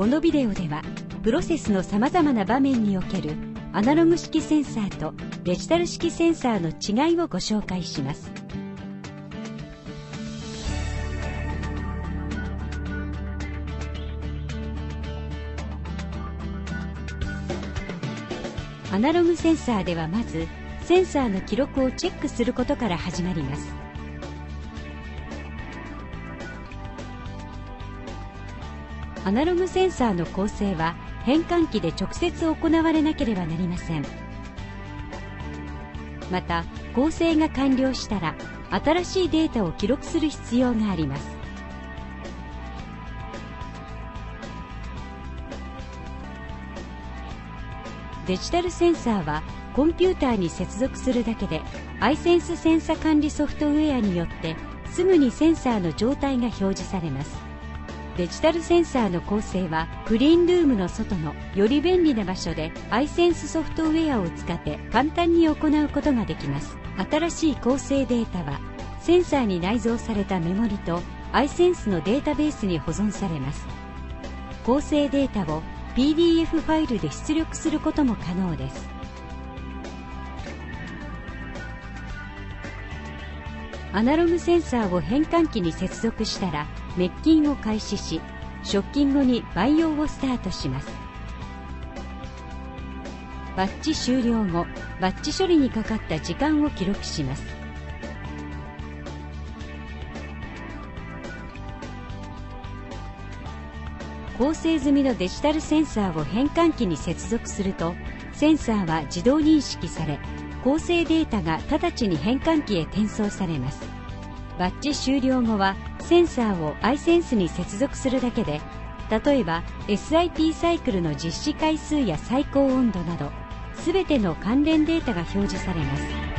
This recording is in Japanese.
このビデオではプロセスのさまざまな場面におけるアナログ式センサーとデジタル式センサーの違いをご紹介します。アナログセンサーではまずセンサーの記録をチェックすることから始まります。アナログセンサーの構成は変換器で直接行われなければなりません。また構成が完了したら新しいデータを記録する必要があります。デジタルセンサーはコンピューターに接続するだけで iSense センサ管理ソフトウェアによってすぐにセンサーの状態が表示されます。デジタルセンサーの構成はクリーンルームの外のより便利な場所で iSense ソフトウェアを使って簡単に行うことができます。新しい構成データはセンサーに内蔵されたメモリと iSense のデータベースに保存されます。構成データを PDF ファイルで出力することも可能です。アナログセンサーを変換器に接続したら滅菌を開始しショッキングに培養をスタートします。バッチ終了後バッチ処理にかかった時間を記録します。構成済みのデジタルセンサーを変換器に接続するとセンサーは自動認識され構成データが直ちに変換器へ転送されます。バッジ終了後はセンサーを iSense に接続するだけで例えば SIP サイクルの実施回数や最高温度など全ての関連データが表示されます。